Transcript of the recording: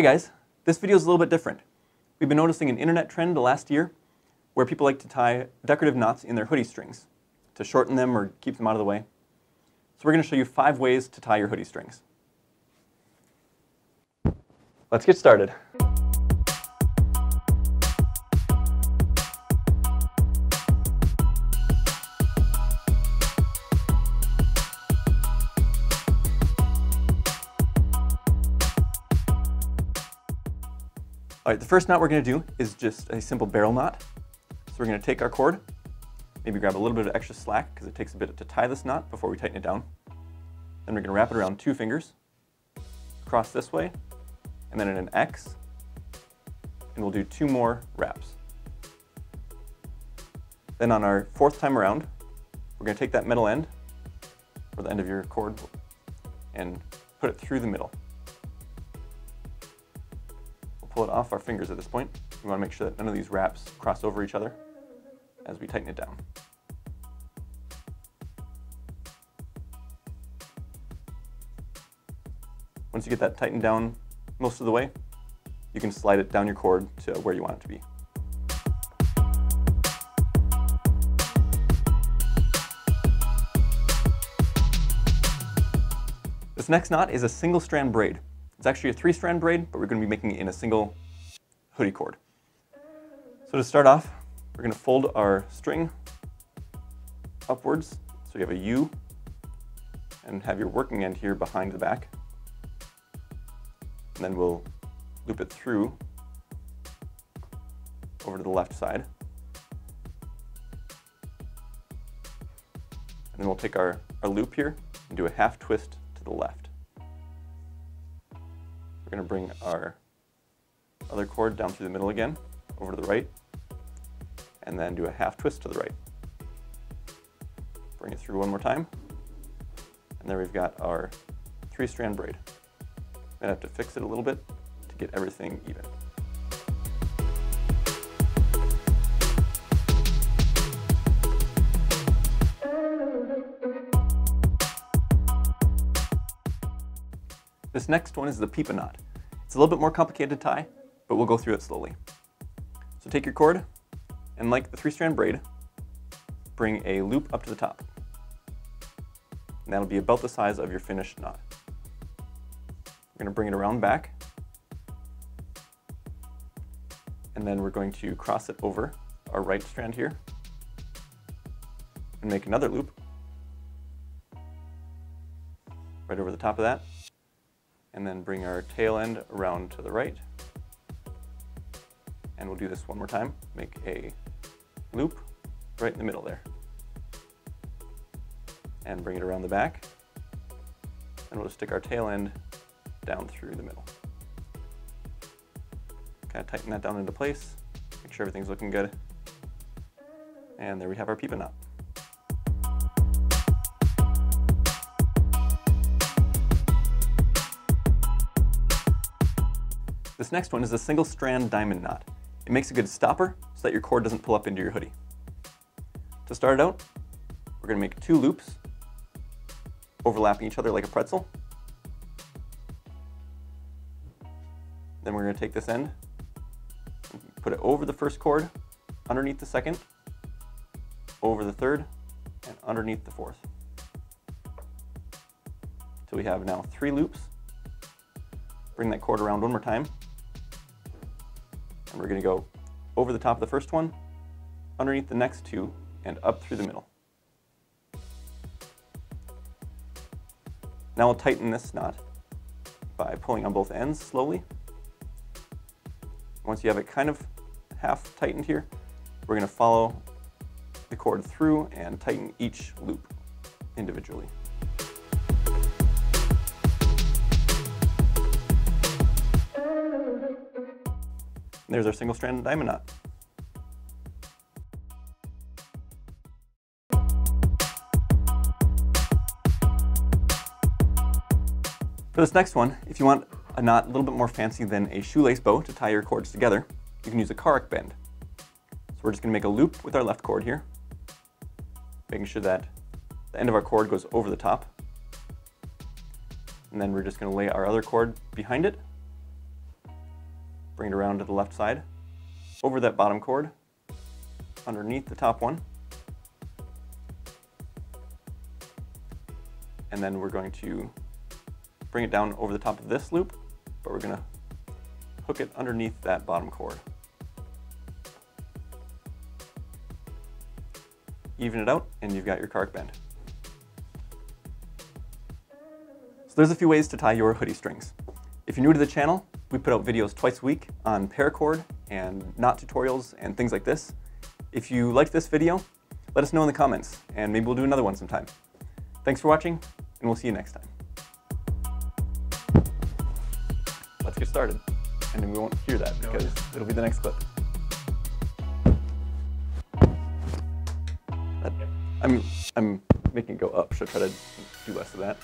Hey guys, this video is a little bit different. We've been noticing an internet trend the last year where people like to tie decorative knots in their hoodie strings to shorten them or keep them out of the way. So we're going to show you five ways to tie your hoodie strings. Let's get started. All right, the first knot we're going to do is just a simple barrel knot. So we're going to take our cord, maybe grab a little bit of extra slack because it takes a bit to tie this knot before we tighten it down. Then we're going to wrap it around two fingers, cross this way, and then in an X, and we'll do two more wraps. Then on our fourth time around, we're going to take that middle end, or the end of your cord, and put it through the middle pull it off our fingers at this point. We want to make sure that none of these wraps cross over each other as we tighten it down. Once you get that tightened down most of the way, you can slide it down your cord to where you want it to be. This next knot is a single strand braid. It's actually a three strand braid, but we're going to be making it in a single hoodie cord. So to start off, we're going to fold our string upwards. So you have a U and have your working end here behind the back. And then we'll loop it through over to the left side. And then we'll take our, our loop here and do a half twist to the left. We're to bring our other cord down through the middle again, over to the right, and then do a half twist to the right. Bring it through one more time, and there we've got our three strand braid. i have to fix it a little bit to get everything even. This next one is the Pipa knot. It's a little bit more complicated to tie, but we'll go through it slowly. So take your cord, and like the three-strand braid, bring a loop up to the top. And that'll be about the size of your finished knot. We're going to bring it around back, and then we're going to cross it over our right strand here, and make another loop right over the top of that, and then bring our tail end around to the right. And we'll do this one more time. Make a loop right in the middle there. And bring it around the back. And we'll just stick our tail end down through the middle. Kind of tighten that down into place. Make sure everything's looking good. And there we have our Pipa knot. This next one is a single strand diamond knot. It makes a good stopper so that your cord doesn't pull up into your hoodie. To start it out, we're going to make two loops overlapping each other like a pretzel. Then we're going to take this end, put it over the first cord, underneath the second, over the third, and underneath the fourth. So we have now three loops. Bring that cord around one more time. And we're going to go over the top of the first one, underneath the next two, and up through the middle. Now we'll tighten this knot by pulling on both ends slowly. Once you have it kind of half tightened here, we're going to follow the cord through and tighten each loop individually. There's our single strand diamond knot. For this next one, if you want a knot a little bit more fancy than a shoelace bow to tie your cords together, you can use a Carrick bend. So we're just going to make a loop with our left cord here, making sure that the end of our cord goes over the top. And then we're just going to lay our other cord behind it Bring it around to the left side, over that bottom cord, underneath the top one. And then we're going to bring it down over the top of this loop, but we're gonna hook it underneath that bottom cord. Even it out, and you've got your Carrick bend. So there's a few ways to tie your hoodie strings. If you're new to the channel, we put out videos twice a week on paracord and knot tutorials and things like this. If you liked this video, let us know in the comments, and maybe we'll do another one sometime. Thanks for watching, and we'll see you next time. Let's get started. And then we won't hear that because it'll be the next clip. I'm, I'm making it go up. Should I try to do less of that?